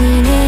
it,